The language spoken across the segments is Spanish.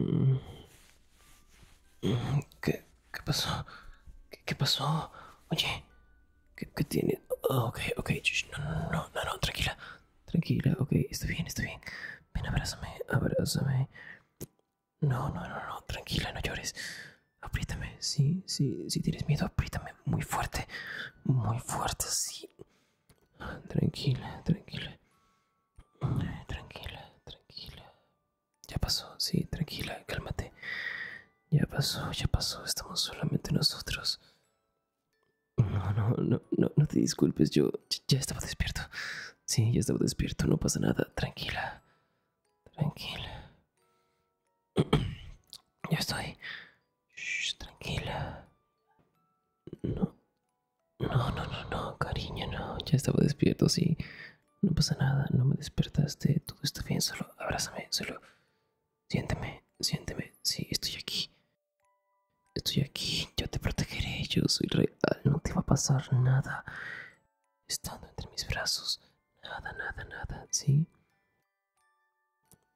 Mm. ¿Qué, qué pasó? ¿Qué, pasó? Oye, ¿qué, qué tiene? Oh, ok, ok, no, no, no, no, no, tranquila, tranquila, ok, estoy bien, estoy bien. Ven, abrázame, abrázame. No, no, no, no, tranquila, no llores. Apriétame, sí, sí, si tienes miedo, apriétame muy fuerte, muy fuerte, sí. Tranquila, tranquila. Tranquila, tranquila. Ya pasó, sí, tranquila, pasó, ya pasó, estamos solamente nosotros. No, no, no, no, no te disculpes, yo ya estaba despierto. Sí, ya estaba despierto, no pasa nada, tranquila. Tranquila. ya estoy. tranquila. No. No, no, no, no, cariño, no. Ya estaba despierto, sí. No pasa nada, no me despertaste. Todo está bien, solo abrázame, solo. Siénteme, siénteme. Sí, estoy aquí. Estoy aquí, yo te protegeré, yo soy real, no te va a pasar nada. Estando entre mis brazos, nada, nada, nada, ¿sí?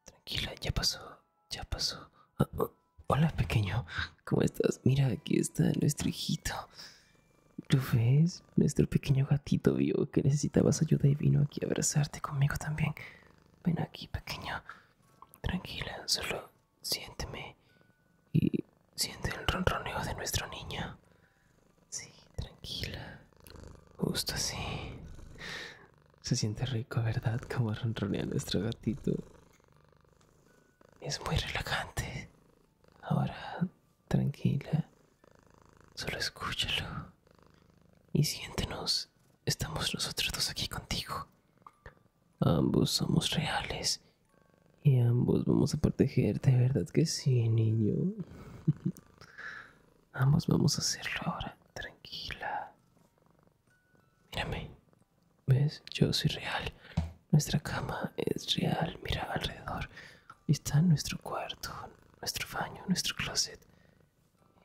Tranquila, ya pasó, ya pasó. Ah, oh, hola, pequeño, ¿cómo estás? Mira, aquí está nuestro hijito. ¿Tú ves? Nuestro pequeño gatito vio que necesitabas ayuda y vino aquí a abrazarte conmigo también. Ven aquí, pequeño. Tranquila, solo siénteme siente el ronroneo de nuestro niño. Sí, tranquila. Justo así. Se siente rico, ¿verdad? Como ronronea nuestro gatito. Es muy relajante. Ahora, tranquila. Solo escúchalo y siéntenos. Estamos nosotros dos aquí contigo. Ambos somos reales y ambos vamos a protegerte, ¿verdad que sí, niño? ambos vamos a hacerlo ahora, tranquila. Mírame, ¿ves? Yo soy real. Nuestra cama es real. Mira alrededor. Está nuestro cuarto, nuestro baño, nuestro closet.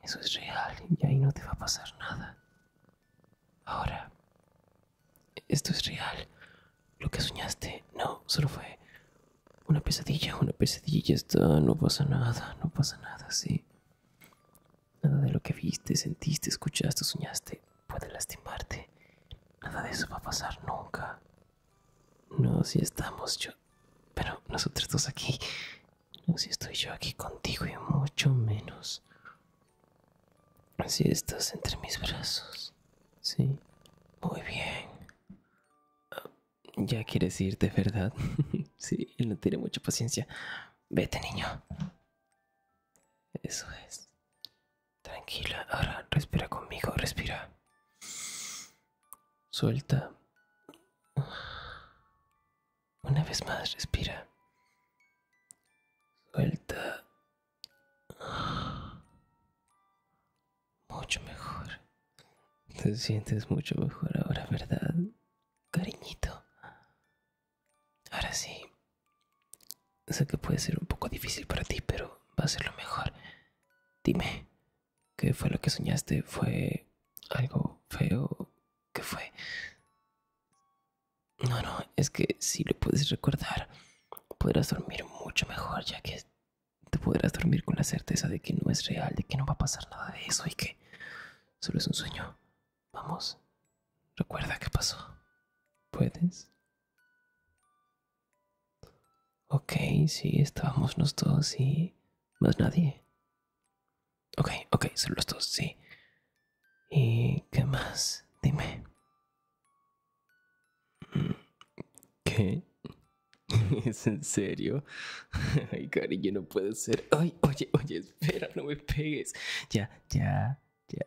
Eso es real y ahí no te va a pasar nada. Ahora, esto es real. Lo que soñaste, no, solo fue una pesadilla, una pesadilla está, no pasa nada, no pasa nada, sí. Nada de lo que viste, sentiste, escuchaste, soñaste puede lastimarte. Nada de eso va a pasar nunca. No, si estamos yo, pero nosotros dos aquí. No, si estoy yo aquí contigo y mucho menos. Si estás entre mis brazos. Sí, muy bien. Ya quieres irte, ¿verdad? sí, él no tiene mucha paciencia. Vete, niño. Eso es. Tranquila, ahora respira conmigo, respira. Suelta. Una vez más, respira. Suelta. Mucho mejor. Te sientes mucho mejor ahora, ¿verdad? Cariñito. Ahora sí. Sé que puede ser un poco difícil para ti, pero va a ser lo mejor. Dime, ¿qué fue lo que soñaste? ¿Fue algo feo? ¿Qué fue? No, no, es que si lo puedes recordar, podrás dormir mucho mejor, ya que te podrás dormir con la certeza de que no es real, de que no va a pasar nada de eso y que solo es un sueño. Vamos, recuerda qué pasó. ¿Puedes? Ok, sí, estábamos los dos y más nadie. Ok, son los dos, sí. ¿Y qué más? Dime. Mm, ¿Qué? ¿Es en serio? Ay, cariño, no puede ser. Ay, oye, oye, espera, no me pegues. Ya, ya, ya.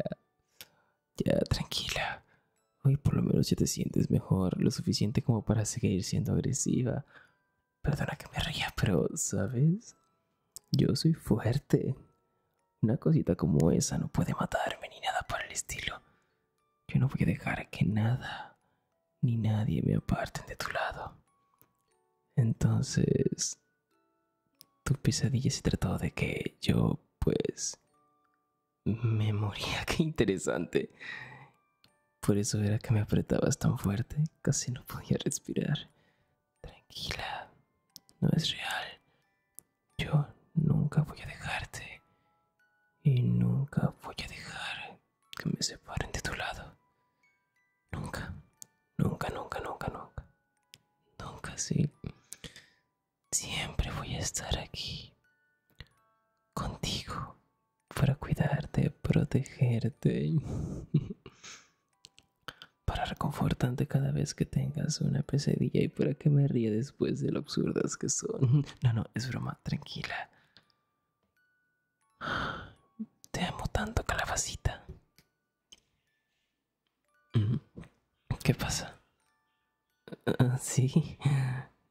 Ya, tranquila. Hoy por lo menos ya te sientes mejor, lo suficiente como para seguir siendo agresiva. Perdona que me ría, pero, ¿sabes? Yo soy fuerte. Una cosita como esa no puede matarme ni nada por el estilo. Yo no voy a dejar que nada ni nadie me aparten de tu lado. Entonces, tu pesadilla se trató de que yo, pues, me moría, qué interesante. Por eso era que me apretabas tan fuerte, casi no podía respirar. Tranquila, no es real. Yo nunca voy a dejar nunca voy a dejar que me separen de tu lado. Nunca, nunca, nunca, nunca, nunca. Nunca, sí. Siempre voy a estar aquí contigo para cuidarte, protegerte, para reconfortarte cada vez que tengas una pesadilla y para que me ríe después de lo absurdas que son. No, no, es broma, tranquila. Te amo tanto, calabacita. ¿Qué pasa? Ah, sí,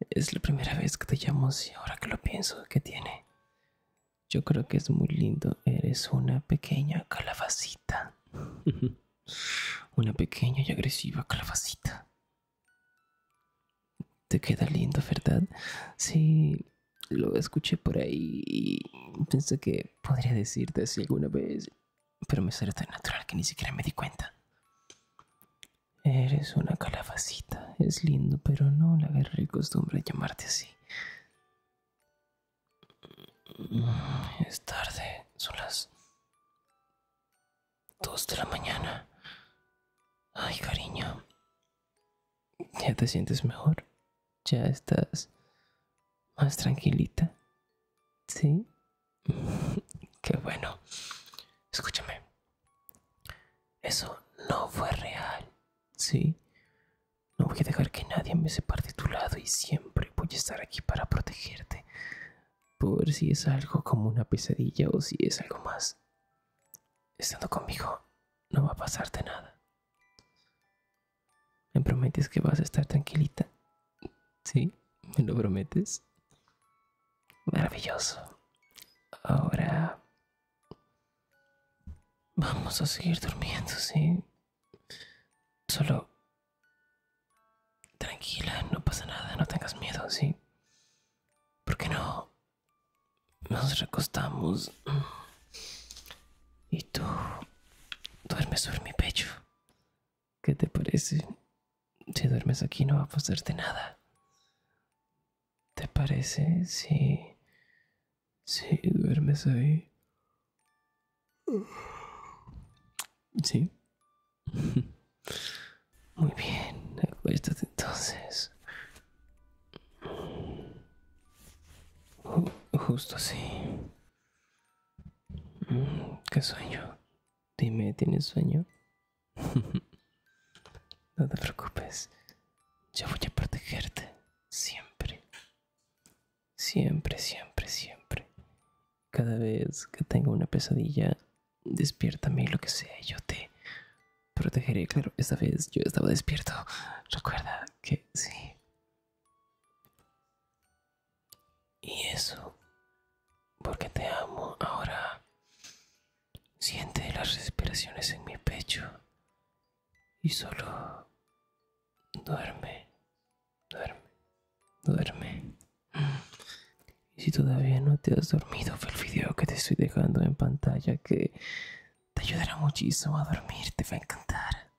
es la primera vez que te llamo y ahora que lo pienso, ¿qué tiene? Yo creo que es muy lindo. Eres una pequeña calabacita. una pequeña y agresiva calabacita. Te queda lindo, ¿verdad? Sí, lo escuché por ahí y pensé que podría decirte así alguna vez, pero me salió tan natural que ni siquiera me di cuenta. Eres una calabacita, es lindo, pero no le agarré costumbre de llamarte así. Es tarde, son las dos de la mañana. Ay, cariño, ¿ya te sientes mejor? ¿Ya estás más tranquilita? ¿Sí? Qué bueno. Escúchame. Eso no fue real. ¿Sí? No voy a dejar que nadie me separe de tu lado y siempre voy a estar aquí para protegerte. Por si es algo como una pesadilla o si es algo más. Estando conmigo, no va a pasarte nada. ¿Me prometes que vas a estar tranquilita? ¿Sí? ¿Me lo prometes? Maravilloso. Ahora... Vamos a seguir durmiendo, ¿sí? Solo... Tranquila, no pasa nada, no tengas miedo, ¿sí? ¿Por qué no? Nos recostamos. Y tú duermes sobre mi pecho. ¿Qué te parece? Si duermes aquí no va a pasarte nada. ¿Te parece? Sí. Sí, duermes ahí. Sí. Muy bien, acuéstate entonces. Justo así. ¿Qué sueño? Dime, ¿tienes sueño? No te preocupes. Yo voy a protegerte. Siempre. Siempre, siempre, siempre. Cada vez que tenga una pesadilla, despiértame lo que sea. Yo te protegeré. Claro, esta vez yo estaba despierto. Recuerda que sí. Y eso, porque te amo ahora. Siente las respiraciones en mi pecho y solo duerme, duerme, duerme. Y si todavía no te has dormido, el video que te estoy dejando en pantalla que te ayudará muchísimo a dormir, te va a encantar.